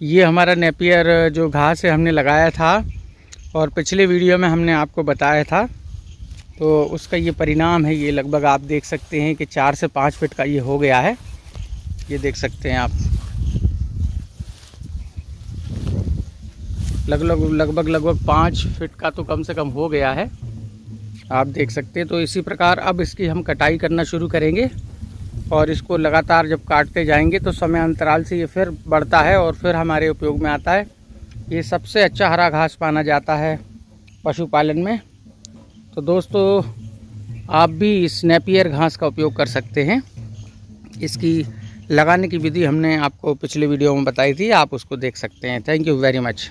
ये हमारा नेपियर, जो घास है, हमने लगाया था और पिछले वीडियो में हमने आपको बताया था। तो उसका ये परिणाम है, ये लगभग आप देख सकते हैं कि चार से पाँच फिट का ये हो गया है। ये देख सकते हैं आप। लगभग लगभग लगभग पाँच फिट का तो कम से कम हो गया है। आप देख सकते हैं। तो इसी प्रकार अब इसकी हम कटाई करना शुरू करेंगे। और इसको लगातार जब काटते जाएँगे तो समय अंतराल से ये फिर बढ़ता है और फिर हमारे उपयोग में आता है। ये सबसे अच्छा हरा घास माना जाता है पशुपालन में। तो दोस्तों, आप भी इस नेपियर घास का उपयोग कर सकते हैं। इसकी लगाने की विधि हमने आपको पिछले वीडियो में बताई थी, आप उसको देख सकते हैं। Thank you very much